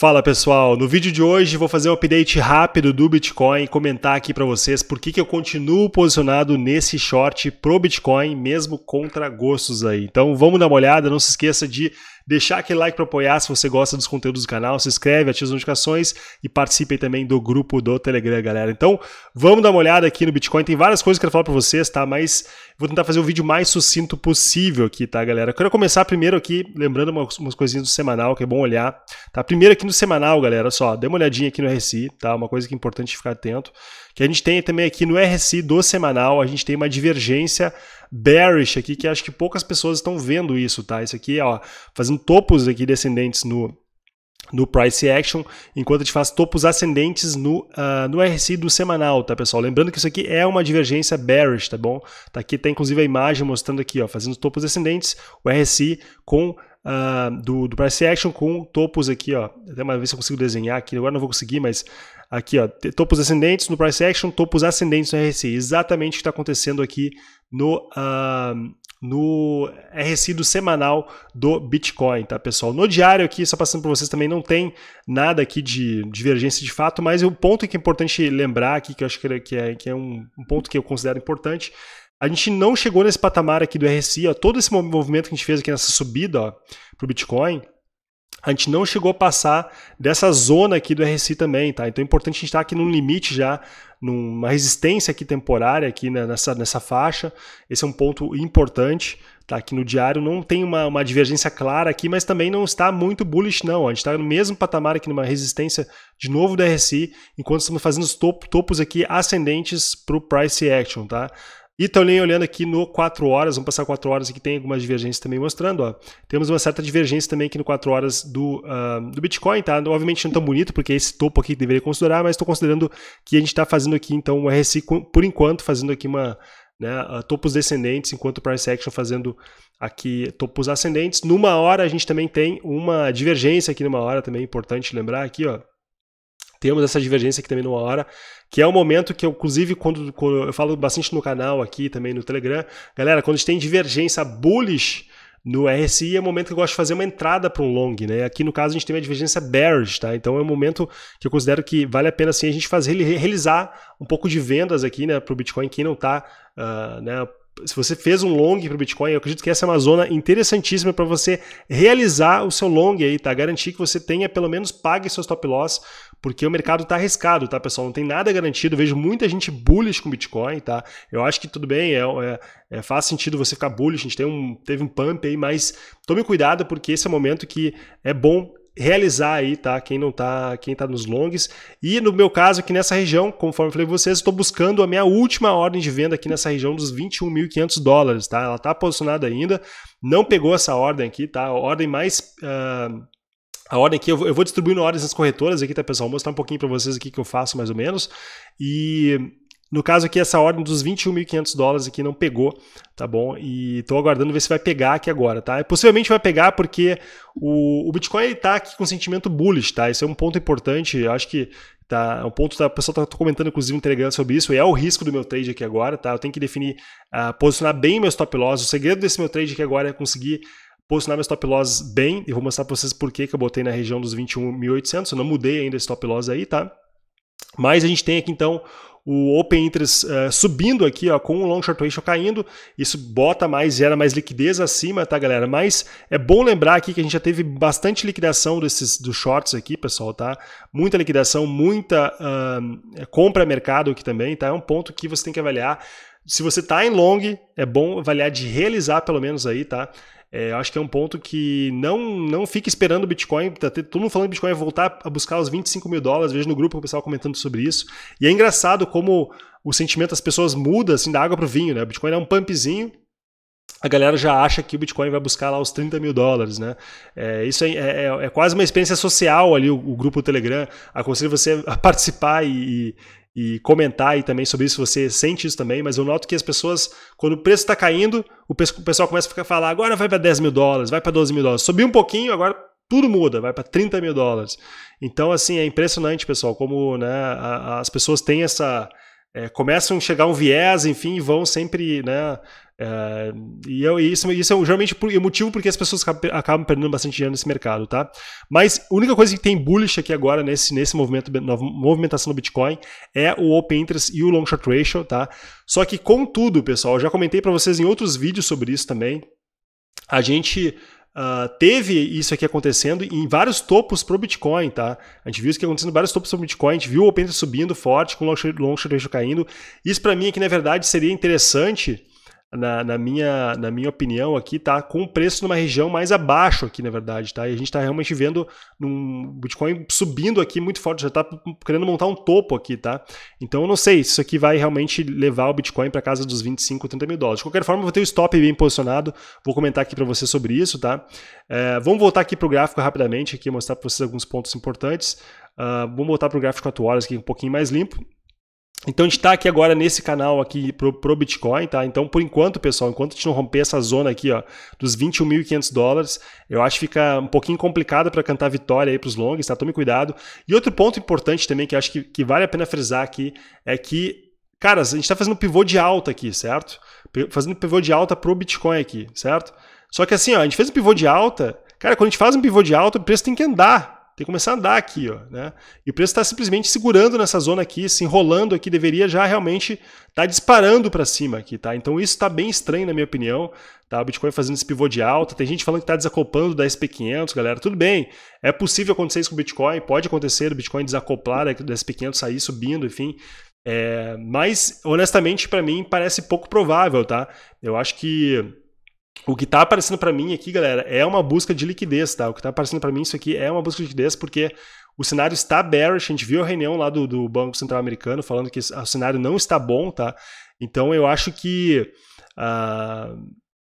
Fala pessoal, no vídeo de hoje vou fazer um update rápido do Bitcoin e comentar aqui para vocês por que, que eu continuo posicionado nesse short pro Bitcoin, mesmo contra gostos aí. Então vamos dar uma olhada, não se esqueça de deixar aquele like para apoiar se você gosta dos conteúdos do canal, se inscreve, ativa as notificações e participe também do grupo do Telegram, galera. Então, vamos dar uma olhada aqui no Bitcoin, tem várias coisas que eu quero falar para vocês, tá? Mas vou tentar fazer o vídeo mais sucinto possível aqui, tá, galera? Eu quero começar primeiro aqui, lembrando umas, umas coisinhas do semanal, que é bom olhar, tá? Primeiro aqui no semanal, galera, só, dê uma olhadinha aqui no RSI, tá? Uma coisa que é importante ficar atento, que a gente tem também aqui no RSI do semanal, a gente tem uma divergência bearish aqui, que acho que poucas pessoas estão vendo isso, tá? Isso aqui, ó, fazendo topos aqui descendentes no, no price action, enquanto a gente faz topos ascendentes no, uh, no RSI do semanal, tá, pessoal? Lembrando que isso aqui é uma divergência bearish, tá bom? Tá aqui tá inclusive a imagem mostrando aqui, ó, fazendo topos ascendentes, o RSI com uh, do, do price action com topos aqui, ó. Até uma vez se eu consigo desenhar aqui, agora não vou conseguir, mas aqui, ó, topos ascendentes no price action, topos ascendentes no RSI. Exatamente o que está acontecendo aqui no, uh, no RSI do semanal do Bitcoin, tá, pessoal? No diário aqui, só passando para vocês também, não tem nada aqui de divergência de fato, mas o ponto que é importante lembrar aqui, que eu acho que é, que é, um, um ponto que eu considero importante, a gente não chegou nesse patamar aqui do RSI, ó, todo esse movimento que a gente fez aqui nessa subida para o Bitcoin, a gente não chegou a passar dessa zona aqui do RSI também, tá? Então é importante a gente estar aqui num limite já, numa resistência aqui temporária aqui nessa, nessa faixa. Esse é um ponto importante, tá? Aqui no diário não tem uma, uma divergência clara aqui, mas também não está muito bullish não. A gente está no mesmo patamar aqui numa resistência de novo do RSI, enquanto estamos fazendo os topos aqui ascendentes para o price action, tá? E também olhando aqui no 4 horas, vamos passar 4 horas aqui, tem algumas divergências também mostrando, ó. Temos uma certa divergência também aqui no 4 horas do, uh, do Bitcoin, tá? Obviamente não tão bonito, porque esse topo aqui deveria considerar, mas estou considerando que a gente está fazendo aqui, então, o RSI, por enquanto, fazendo aqui uma, né, uh, topos descendentes, enquanto o Price Action fazendo aqui topos ascendentes. Numa hora a gente também tem uma divergência aqui numa hora também, importante lembrar aqui, ó. Temos essa divergência aqui também numa hora, que é o momento que eu, inclusive, quando, quando, eu falo bastante no canal aqui, também no Telegram, galera, quando a gente tem divergência bullish no RSI, é o momento que eu gosto de fazer uma entrada para um long, né? Aqui no caso a gente tem uma divergência bearish, tá? Então é um momento que eu considero que vale a pena assim a gente fazer realizar um pouco de vendas aqui, né, para o Bitcoin quem não está, uh, ah, né, se você fez um long para o Bitcoin, eu acredito que essa é uma zona interessantíssima para você realizar o seu long aí, tá? Garantir que você tenha pelo menos pague seu stop loss, porque o mercado está arriscado, tá, pessoal? Não tem nada garantido. Vejo muita gente bullish com Bitcoin, tá? Eu acho que tudo bem, é, é, é faz sentido você ficar bullish. A gente um, teve um pump aí, mas tome cuidado porque esse é o momento que é bom realizar aí, tá? Quem não tá, quem tá nos longs. E no meu caso aqui nessa região, conforme eu falei pra vocês, estou buscando a minha última ordem de venda aqui nessa região dos 21.500 dólares, tá? Ela tá posicionada ainda, não pegou essa ordem aqui, tá? A ordem mais uh, a ordem aqui, eu vou distribuindo ordens nas corretoras aqui, tá, pessoal? Vou mostrar um pouquinho para vocês aqui que eu faço mais ou menos. E no caso aqui, essa ordem dos 21.500 dólares aqui não pegou, tá bom? E estou aguardando ver se vai pegar aqui agora, tá? Possivelmente vai pegar porque o, o Bitcoin está aqui com sentimento bullish, tá? Isso é um ponto importante, eu acho que tá, é um ponto que a pessoa está comentando inclusive no sobre isso, e é o risco do meu trade aqui agora, tá? Eu tenho que definir, uh, posicionar bem meu stop loss. O segredo desse meu trade aqui agora é conseguir posicionar meu stop loss bem, e vou mostrar para vocês por que eu botei na região dos 21.800, eu não mudei ainda esse stop loss aí, tá? Mas a gente tem aqui então o Open Interest uh, subindo aqui, ó, com o Long Short Ratio caindo, isso bota mais, gera mais liquidez acima, tá, galera? Mas é bom lembrar aqui que a gente já teve bastante liquidação desses dos shorts aqui, pessoal, tá? Muita liquidação, muita uh, compra mercado aqui também, tá? É um ponto que você tem que avaliar. Se você está em long, é bom avaliar de realizar pelo menos aí, tá? É, acho que é um ponto que não, não fique esperando o Bitcoin. Tá todo mundo falando que o Bitcoin vai voltar a buscar os 25 mil dólares. Vejo no grupo o pessoal comentando sobre isso. E é engraçado como o sentimento das pessoas muda assim, da água para o vinho. Né? O Bitcoin é um pumpzinho. A galera já acha que o Bitcoin vai buscar lá os 30 mil dólares, né? É, isso é, é, é, quase uma experiência social ali, o, o grupo Telegram. Aconselho você a participar e, e comentar aí também sobre isso, se você sente isso também, mas eu noto que as pessoas, quando o preço está caindo, o pessoal começa a falar, agora vai para 10 mil dólares, vai para 12 mil dólares. Subiu um pouquinho, agora tudo muda, vai para 30 mil dólares. Então, assim, é impressionante, pessoal, como né, as pessoas têm essa. É, começam a chegar um viés, enfim, vão sempre né, É, e eu, isso, isso é geralmente o motivo porque as pessoas acabam perdendo bastante dinheiro nesse mercado, tá? Mas a única coisa que tem bullish aqui agora nesse, nesse movimento, movimentação do Bitcoin é o Open Interest e o Long Short Ratio, tá? Só que contudo, pessoal, já comentei para vocês em outros vídeos sobre isso também. A gente Uh, teve isso aqui acontecendo em vários topos para o Bitcoin, tá? A gente viu isso aqui acontecendo em vários topos para o Bitcoin, a gente viu o Open subindo forte, com o long short ratio caindo. Isso para mim aqui, na verdade, seria interessante na, na, minha, na minha opinião aqui, tá com o preço numa região mais abaixo aqui, na verdade, tá? E a gente está realmente vendo um Bitcoin subindo aqui muito forte, já está querendo montar um topo aqui, tá? Então eu não sei se isso aqui vai realmente levar o Bitcoin para casa dos 25, 30 mil dólares. De qualquer forma, eu vou ter o stop bem posicionado, vou comentar aqui para você sobre isso, tá? É, vamos voltar aqui para o gráfico rapidamente, aqui mostrar para vocês alguns pontos importantes. Uh, vamos voltar para o gráfico 4 horas aqui um pouquinho mais limpo. Então a gente está aqui agora nesse canal aqui pro, Bitcoin, tá? Então por enquanto, pessoal, enquanto a gente não romper essa zona aqui, ó, dos 21.500 dólares, eu acho que fica um pouquinho complicado para cantar vitória aí para os longs, tá? Tome cuidado. E outro ponto importante também que eu acho que, que vale a pena frisar aqui é que, cara, a gente está fazendo pivô de alta aqui, certo? Fazendo pivô de alta pro Bitcoin aqui, certo? Só que assim, ó, a gente fez um pivô de alta, cara, quando a gente faz um pivô de alta, o preço tem que andar, tem que começar a andar aqui, ó, né? E o preço está simplesmente segurando nessa zona aqui, se enrolando aqui, deveria já realmente estar tá disparando para cima aqui, tá? Então isso está bem estranho na minha opinião, tá? O Bitcoin fazendo esse pivô de alta, tem gente falando que está desacoplando da SP500, galera. Tudo bem, é possível acontecer isso com o Bitcoin, pode acontecer o Bitcoin desacoplar da SP500 sair subindo, enfim. É, mas honestamente para mim parece pouco provável, tá? Eu acho que o que está aparecendo para mim aqui, galera, é uma busca de liquidez, tá? O que está aparecendo para mim isso aqui é uma busca de liquidez porque o cenário está bearish, a gente viu a reunião lá do, do Banco Central Americano falando que o cenário não está bom, tá? Então eu acho que uh,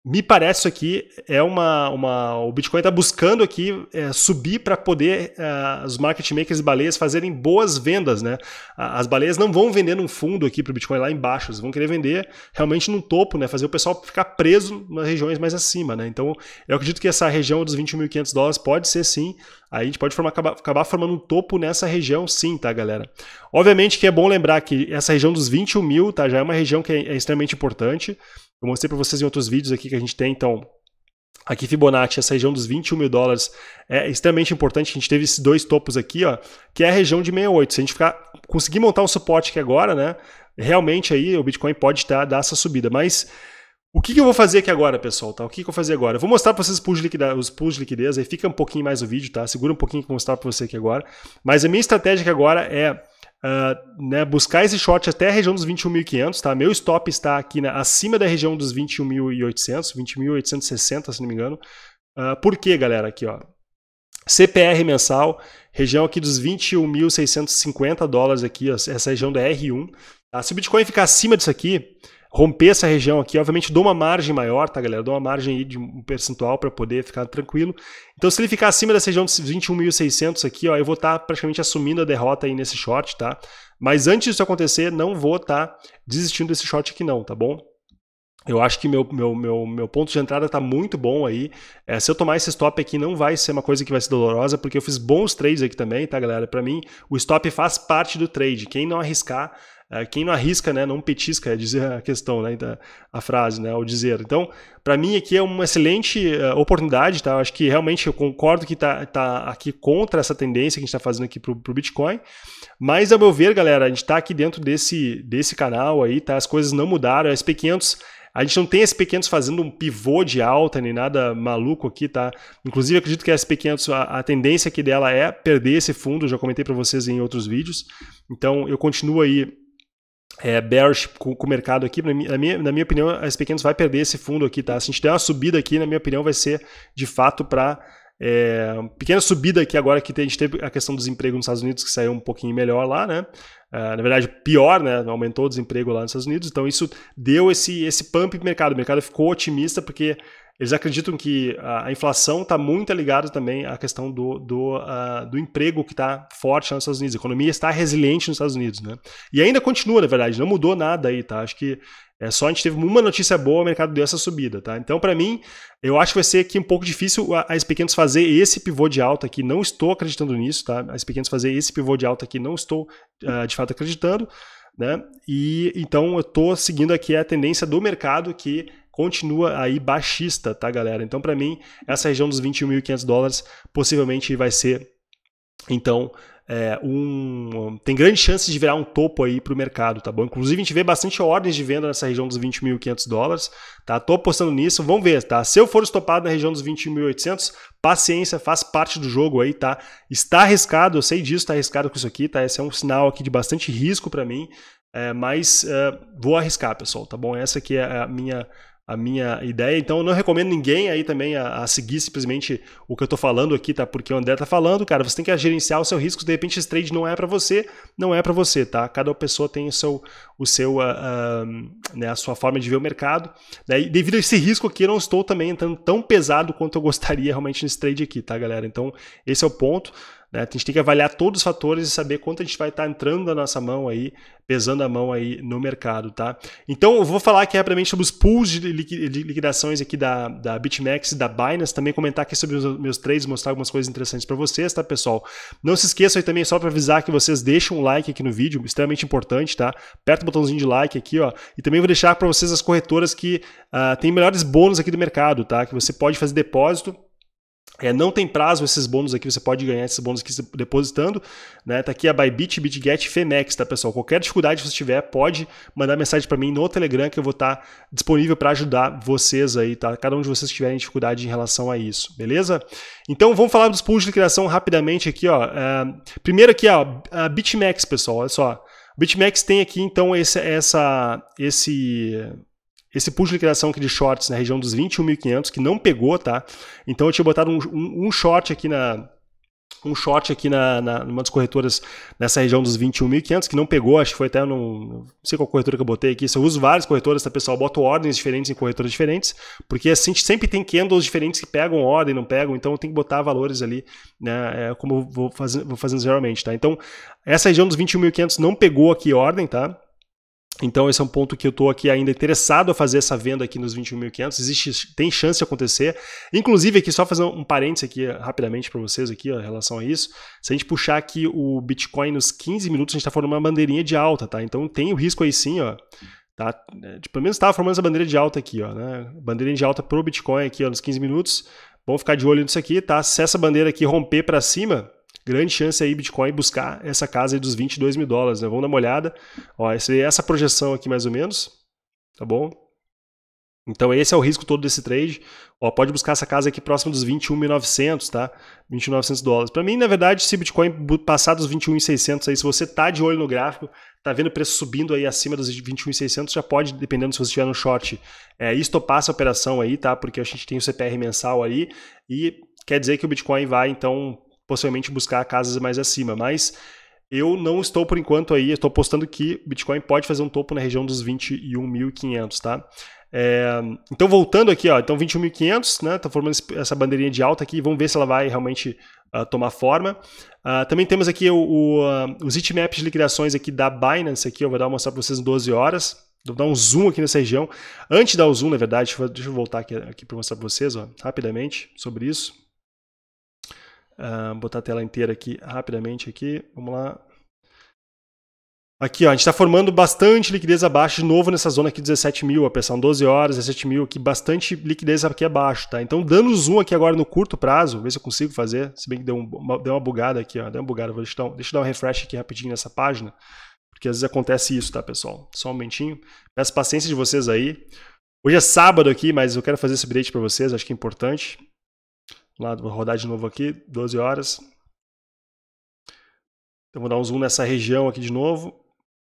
me parece isso aqui é uma, uma o Bitcoin está buscando aqui é, subir para poder é, os market makers e baleias fazerem boas vendas, né? As baleias não vão vender num fundo aqui para o Bitcoin lá embaixo, eles vão querer vender realmente no topo, né? Fazer o pessoal ficar preso nas regiões mais acima, né? Então eu acredito que essa região dos 21.500 dólares pode ser sim Aí a gente pode formar, acabar, acabar, formando um topo nessa região sim, tá, galera? Obviamente que é bom lembrar que essa região dos 21 mil, tá, já é uma região que é, é extremamente importante. Eu mostrei para vocês em outros vídeos aqui que a gente tem, então, aqui Fibonacci, essa região dos 21 mil dólares é extremamente importante. A gente teve esses dois topos aqui, ó, que é a região de 68. Se a gente ficar, conseguir montar um suporte aqui agora, né, realmente aí o Bitcoin pode dar, dar essa subida. Mas o que, que, eu vou fazer aqui agora, pessoal? Tá? O que, que eu vou fazer agora? Eu vou mostrar para vocês os pools, de liquidez, os pools de liquidez, aí fica um pouquinho mais o vídeo, tá? Segura um pouquinho que eu vou mostrar para você aqui agora. Mas a minha estratégia aqui agora é uh, né, buscar esse short até a região dos 21.500, tá? Meu stop está aqui né, acima da região dos 21.800, 20.860, se não me engano. Uh, por quê, galera? Aqui, ó. CPR mensal, região aqui dos 21.650 dólares aqui, ó, essa região da R1. Tá? Se o Bitcoin ficar acima disso aqui, romper essa região aqui, obviamente dou uma margem maior, tá, galera? Dou uma margem aí de um percentual para poder ficar tranquilo. Então, se ele ficar acima dessa região de 21.600 aqui, ó, eu vou estar tá praticamente assumindo a derrota aí nesse short, tá? Mas antes disso acontecer, não vou estar tá desistindo desse short aqui não, tá bom? Eu acho que meu, meu, meu, meu ponto de entrada está muito bom aí. É, se eu tomar esse stop aqui, não vai ser uma coisa que vai ser dolorosa, porque eu fiz bons trades aqui também, tá, galera? Para mim, o stop faz parte do trade. Quem não arriscar, quem não arrisca, né, não petisca, é dizer a questão, né, a frase, né, ao dizer. Então, para mim aqui é uma excelente uh, oportunidade, tá? Eu acho que realmente eu concordo que tá, tá aqui contra essa tendência que a gente está fazendo aqui para o Bitcoin, mas ao meu ver, galera, a gente está aqui dentro desse, desse canal aí, tá? As coisas não mudaram, a SP500 a gente não tem SP500 fazendo um pivô de alta nem nada maluco aqui, tá? Inclusive, acredito que a SP500, a, a tendência aqui dela é perder esse fundo, já comentei para vocês em outros vídeos. Então, eu continuo aí é, bearish com, com, o mercado aqui, na minha, na minha opinião, a SP500 vai perder esse fundo aqui, tá? Se a gente der uma subida aqui, na minha opinião, vai ser de fato para é, pequena subida aqui agora que a gente teve a questão do desemprego nos Estados Unidos que saiu um pouquinho melhor lá, né? É, na verdade, pior, né? Aumentou o desemprego lá nos Estados Unidos, então isso deu esse, esse pump no mercado. O mercado ficou otimista porque eles acreditam que a inflação está muito ligada também à questão do, do, uh, do emprego que está forte nos Estados Unidos. A economia está resiliente nos Estados Unidos, né? E ainda continua, na verdade, não mudou nada aí, tá? Acho que é só a gente teve uma notícia boa, o mercado deu essa subida, tá? Então, para mim, eu acho que vai ser aqui um pouco difícil a SP500 fazer esse pivô de alta aqui. Não estou acreditando nisso, tá? A SP500 fazer esse pivô de alta aqui, não estou uh, de fato acreditando, né? E então eu estou seguindo aqui a tendência do mercado que continua aí baixista, tá, galera? Então, para mim, essa região dos 21.500 dólares possivelmente vai ser, então, é, um, tem grande chance de virar um topo aí para o mercado, tá bom? Inclusive, a gente vê bastante ordens de venda nessa região dos 20.500 dólares, tá? Tô apostando nisso, vamos ver, tá? Se eu for estopado na região dos 21.800, paciência, faz parte do jogo aí, tá? Está arriscado, eu sei disso, está arriscado com isso aqui, tá? Esse é um sinal aqui de bastante risco para mim, é, mas é, vou arriscar, pessoal, tá bom? Essa aqui é a minha a minha ideia. Então eu não recomendo ninguém aí também a, a seguir simplesmente o que eu estou falando aqui, tá? Porque o André tá falando, cara, você tem que gerenciar o seu risco, de repente esse trade não é para você, não é para você, tá? Cada pessoa tem o seu, o seu, uh, uh, né, a sua forma de ver o mercado. Né? E devido a esse risco aqui, eu não estou também entrando tão pesado quanto eu gostaria realmente nesse trade aqui, tá, galera? Então esse é o ponto. Né? A gente tem que avaliar todos os fatores e saber quanto a gente vai estar entrando na nossa mão aí, pesando a mão aí no mercado, tá? Então eu vou falar aqui rapidamente sobre os pools de liquidações aqui da, da BitMEX e da Binance, também comentar aqui sobre os meus trades, mostrar algumas coisas interessantes para vocês, tá, pessoal? Não se esqueçam aí também, só para avisar que vocês deixem um like aqui no vídeo, extremamente importante, tá? Aperta o botãozinho de like aqui, ó, e também vou deixar para vocês as corretoras que uh, têm melhores bônus aqui do mercado, tá? Que você pode fazer depósito é, não tem prazo esses bônus aqui, você pode ganhar esses bônus aqui depositando. Né? Tá aqui a Bybit, BitGet Femex, tá, pessoal? Qualquer dificuldade que você tiver, pode mandar mensagem para mim no Telegram que eu vou estar tá disponível para ajudar vocês aí, tá? Cada um de vocês que tiverem dificuldade em relação a isso, beleza? Então vamos falar dos pools de liquidação rapidamente aqui, ó. É, primeiro aqui, ó, a BitMEX, pessoal, olha só. BitMEX tem aqui então esse, essa, esse esse push de liquidação aqui de shorts na região dos 21.500, que não pegou, tá? Então eu tinha botado um, um, um short aqui na, um short aqui na, na numa das corretoras nessa região dos 21.500 que não pegou, acho que foi até num, não sei qual corretora que eu botei aqui, eu uso várias corretoras, tá pessoal, eu boto ordens diferentes em corretoras diferentes, porque assim sempre tem candles diferentes que pegam ordem, não pegam, então eu tenho que botar valores ali, né, é, como eu vou, faz, vou fazendo geralmente, tá? Então, essa região dos 21.500 não pegou aqui ordem, tá? Então esse é um ponto que eu estou aqui ainda interessado a fazer essa venda aqui nos 21.500. Existe, tem chance de acontecer. Inclusive aqui só fazer um parênteses aqui rapidamente para vocês aqui ó, em relação a isso. Se a gente puxar aqui o Bitcoin nos 15 minutos, a gente está formando uma bandeirinha de alta, tá? Então tem o risco aí sim, ó. Tá? É, pelo menos estava formando essa bandeira de alta aqui, ó, né? Bandeirinha de alta pro Bitcoin aqui ó, nos 15 minutos. Vamos ficar de olho nisso aqui, tá? Se essa bandeira aqui romper para cima, grande chance aí Bitcoin buscar essa casa dos 22 mil dólares. Né? Vamos dar uma olhada. Ó, essa projeção aqui mais ou menos, tá bom? Então esse é o risco todo desse trade. Ó, pode buscar essa casa aqui próximo dos 21.900, tá? 21.900 dólares. Para mim, na verdade, se Bitcoin passar dos 21.600 aí, se você tá de olho no gráfico, tá vendo o preço subindo aí acima dos 21.600, já pode, dependendo se você estiver no short, é, estopar essa operação aí, tá? Porque a gente tem o CPR mensal aí e quer dizer que o Bitcoin vai então possivelmente buscar casas mais acima, mas eu não estou por enquanto aí, estou apostando que Bitcoin pode fazer um topo na região dos 21.500, tá? É, então voltando aqui, ó, então 21.500, né? Tá formando essa bandeirinha de alta aqui, vamos ver se ela vai realmente uh, tomar forma. Uh, também temos aqui o, o, uh, os heatmaps de liquidações aqui da Binance aqui, eu vou dar uma mostrar para vocês em 12 horas. Vou dar um zoom aqui nessa região. Antes de dar o zoom, na verdade, deixa eu voltar aqui, aqui para mostrar para vocês, ó, rapidamente sobre isso. Uh, botar a tela inteira aqui rapidamente aqui. Vamos lá. Aqui, ó, a gente está formando bastante liquidez abaixo, de novo nessa zona aqui, 17 mil, a pressão 12 horas, 17 mil, aqui, bastante liquidez aqui abaixo, tá? Então, dando zoom aqui agora no curto prazo, ver se eu consigo fazer, se bem que deu, um, deu uma bugada aqui, ó, deu uma bugada, deixa, eu deixa eu dar um refresh aqui rapidinho nessa página, porque às vezes acontece isso, tá, pessoal? Só um momentinho, peço paciência de vocês aí. Hoje é sábado aqui, mas eu quero fazer esse update para vocês, acho que é importante. Lá, vou rodar de novo aqui, 12 horas. Então vou dar um zoom nessa região aqui de novo.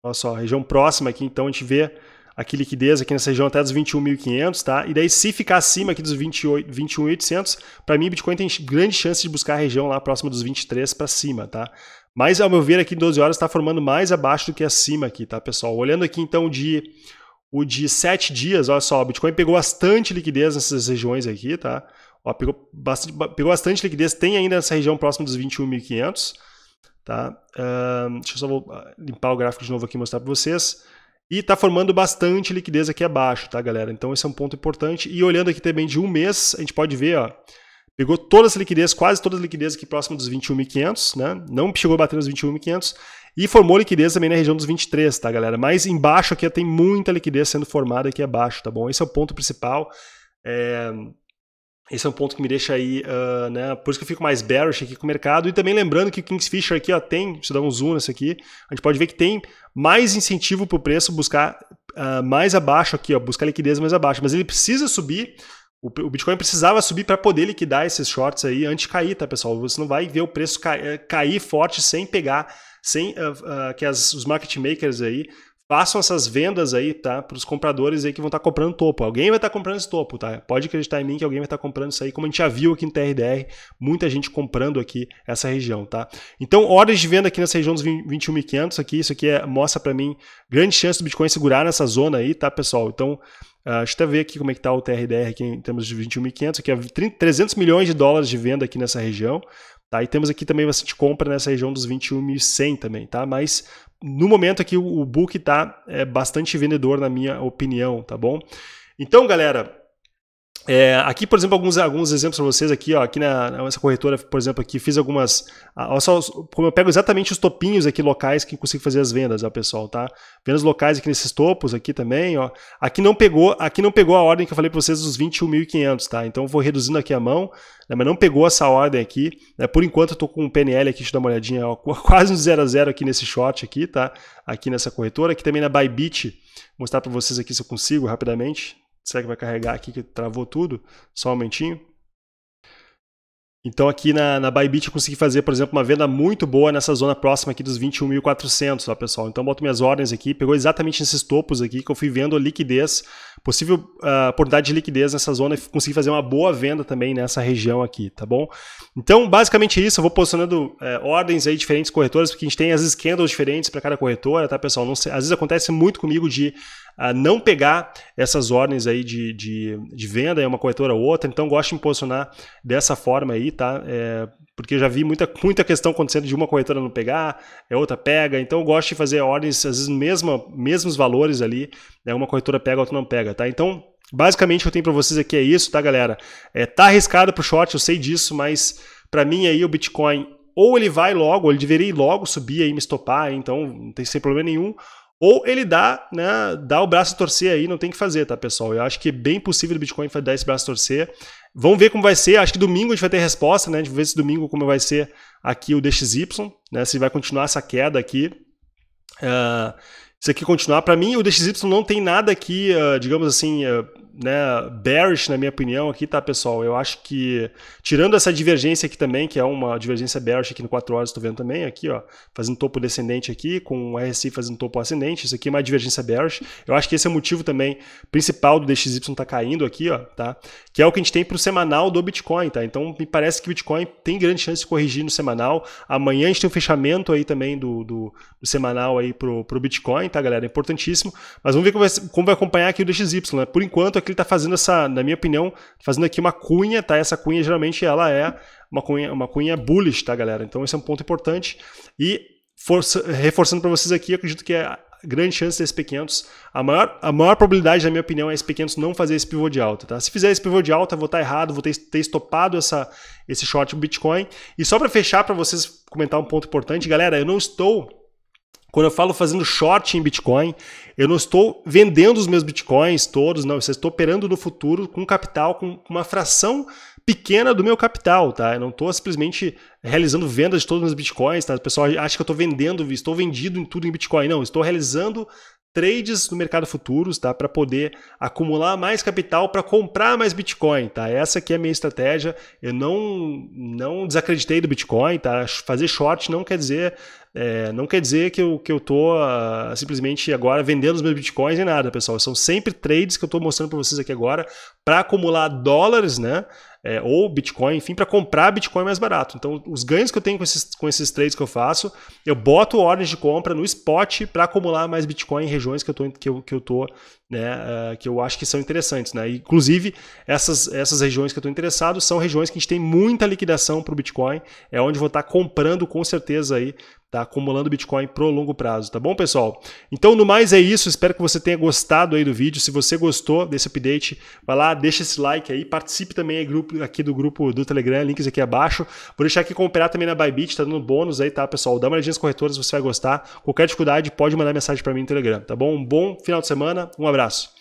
Olha só, região próxima aqui, então a gente vê aqui liquidez aqui nessa região até dos 21.500, tá? E daí se ficar acima aqui dos 21.800, para mim Bitcoin tem grande chance de buscar a região lá próxima dos 23 para cima, tá? Mas ao meu ver aqui em 12 horas está formando mais abaixo do que acima aqui, tá, pessoal? Olhando aqui então de o de 7 dias, olha só, o Bitcoin pegou bastante liquidez nessas regiões aqui, tá? Ó, pegou, bastante, pegou bastante liquidez, tem ainda essa região próxima dos 21.500. Tá? Uh, deixa eu só ah, limpar o gráfico de novo aqui e mostrar para vocês. E está formando bastante liquidez aqui abaixo, tá, galera? Então esse é um ponto importante. E olhando aqui também de um mês, a gente pode ver, ó, pegou toda essa liquidez, quase toda a liquidez aqui próximo dos 21.500, né? Não chegou a bater nos 21.500 e formou liquidez também na região dos 23, tá, galera? Mas embaixo aqui tem muita liquidez sendo formada aqui abaixo, tá bom? Esse é o ponto principal. É... Esse é um ponto que me deixa aí, uh, né? Por isso que eu fico mais bearish aqui com o mercado. E também lembrando que o Kingsfisher aqui, ó, tem, deixa eu dar um zoom nesse aqui, a gente pode ver que tem mais incentivo para o preço buscar uh, mais abaixo aqui, ó, buscar liquidez mais abaixo. Mas ele precisa subir, o, o Bitcoin precisava subir para poder liquidar esses shorts aí antes de cair, tá, pessoal? Você não vai ver o preço cair, cair forte sem pegar, sem uh, que as, os market makers aí façam essas vendas aí, tá? Para os compradores aí que vão estar tá comprando topo. Alguém vai estar tá comprando esse topo, tá? Pode acreditar em mim que alguém vai estar tá comprando isso aí, como a gente já viu aqui no TRDR, muita gente comprando aqui essa região, tá? Então, ordens de venda aqui nessa região dos 21.500 aqui, isso aqui é, mostra para mim grande chance do Bitcoin segurar nessa zona aí, tá, pessoal? Então, uh, deixa eu até ver aqui como é que tá o TRDR aqui em termos de 21.500, aqui é 30, 300 milhões de dólares de venda aqui nessa região, Tá? E temos aqui também bastante compra nessa região dos 21.100 também, tá? Mas no momento aqui o, book está é, bastante vendedor na minha opinião, tá bom? Então, galera, é, aqui, por exemplo, alguns, alguns exemplos para vocês aqui, ó, aqui na, nessa corretora, por exemplo, aqui fiz algumas, ó, só, como eu pego exatamente os topinhos aqui locais que consigo fazer as vendas, ó, pessoal, tá? Vendas locais aqui nesses topos aqui também, ó. Aqui não pegou, aqui não pegou a ordem que eu falei para vocês dos 21.500, tá? Então vou reduzindo aqui a mão, né, mas não pegou essa ordem aqui, né? Por enquanto eu tô com um PNL aqui, deixa eu dar uma olhadinha, ó, quase um 0 a 0 aqui nesse short aqui, tá? Aqui nessa corretora, aqui também na Bybit, mostrar para vocês aqui se eu consigo rapidamente. Será que vai carregar aqui que travou tudo? Só um momentinho. Então aqui na, na Bybit eu consegui fazer, por exemplo, uma venda muito boa nessa zona próxima aqui dos 21.400, ó, pessoal. Então boto minhas ordens aqui, pegou exatamente nesses topos aqui que eu fui vendo a liquidez, possível uh, oportunidade de liquidez nessa zona e consegui fazer uma boa venda também nessa região aqui, tá bom? Então basicamente isso, eu vou posicionando uh, ordens aí diferentes corretoras, porque a gente tem as candles diferentes para cada corretora, tá pessoal? Sei, às vezes acontece muito comigo de a não pegar essas ordens aí de, de, de venda, é uma corretora ou outra, então gosto de me posicionar dessa forma aí, tá? É, porque já vi muita, muita questão acontecendo de uma corretora não pegar, é outra pega, então eu gosto de fazer ordens, às vezes, mesmo, mesmos valores ali, né? uma corretora pega, outra não pega, tá? Então, basicamente o que eu tenho para vocês aqui é isso, tá, galera? É, tá arriscado pro short, eu sei disso, mas para mim aí o Bitcoin ou ele vai logo, ele deveria ir logo subir aí, me estopar, então não tem sem problema nenhum, ou ele dá, né, dá o braço a torcer aí, não tem que fazer, tá, pessoal? Eu acho que é bem possível o Bitcoin dar esse braço a torcer. Vamos ver como vai ser. Acho que domingo a gente vai ter resposta, né? De ver se domingo como vai ser aqui o DXY, né? Se vai continuar essa queda aqui. Uh, se aqui continuar, para mim o DXY não tem nada aqui, uh, digamos assim, uh, né, bearish, na minha opinião, aqui, tá, pessoal? Eu acho que, tirando essa divergência aqui também, que é uma divergência bearish aqui no 4 horas, estou vendo também, aqui, ó, fazendo topo descendente aqui, com o RSI fazendo topo ascendente, isso aqui é uma divergência bearish. Eu acho que esse é o motivo também principal do DXY tá caindo aqui, ó, tá? Que é o que a gente tem para o semanal do Bitcoin, tá? Então, me parece que o Bitcoin tem grande chance de corrigir no semanal. Amanhã a gente tem o um fechamento aí também do, do, do semanal aí pro, pro Bitcoin, tá, galera? É importantíssimo. Mas vamos ver como vai, como vai acompanhar aqui o DXY, né? Por enquanto, aqui ele está fazendo essa, na minha opinião, fazendo aqui uma cunha, tá? Essa cunha geralmente ela é uma cunha, uma cunha bullish, tá, galera? Então esse é um ponto importante. E força, reforçando para vocês aqui, acredito que é grande chance desse P500. A maior, a maior probabilidade, na minha opinião, é esse P500 não fazer esse pivô de alta. Tá? Se fizer esse pivô de alta, vou estar errado, vou ter, ter estopado essa, esse short Bitcoin. E só para fechar, para vocês comentar um ponto importante, galera, eu não estou quando eu falo fazendo short em Bitcoin, eu não estou vendendo os meus Bitcoins todos, não. Eu estou operando no futuro com capital, com uma fração pequena do meu capital, tá? Eu não estou simplesmente realizando vendas de todos os meus Bitcoins, tá? O pessoal acha que eu estou vendendo, estou vendido em tudo em Bitcoin. Não, estou realizando trades no mercado futuros, tá? Para poder acumular mais capital para comprar mais Bitcoin, tá? Essa aqui é a minha estratégia. Eu não não desacreditei do Bitcoin, tá? Fazer short não quer dizer é, não quer dizer que eu, que eu tô uh, simplesmente agora vendendo os meus bitcoins nem nada, pessoal. São sempre trades que eu estou mostrando para vocês aqui agora para acumular dólares, né? É, ou Bitcoin, enfim, para comprar Bitcoin mais barato. Então, os ganhos que eu tenho com esses, com esses trades que eu faço, eu boto ordens de compra no spot para acumular mais Bitcoin em regiões que eu tô, que eu, que eu tô né, uh, que eu acho que são interessantes. Né? Inclusive, essas, essas regiões que eu estou interessado são regiões que a gente tem muita liquidação para o Bitcoin, é onde vou estar tá comprando com certeza aí tá? Acumulando Bitcoin pro longo prazo, tá bom, pessoal? Então, no mais é isso. Espero que você tenha gostado aí do vídeo. Se você gostou desse update, vai lá, deixa esse like aí, participe também aqui do grupo do Telegram, links aqui abaixo. Vou deixar aqui comprar também na Bybit, tá dando bônus aí, tá, pessoal? Dá uma olhadinha nas corretoras, você vai gostar. Qualquer dificuldade, pode mandar mensagem para mim no Telegram, tá bom? Um bom final de semana, um abraço.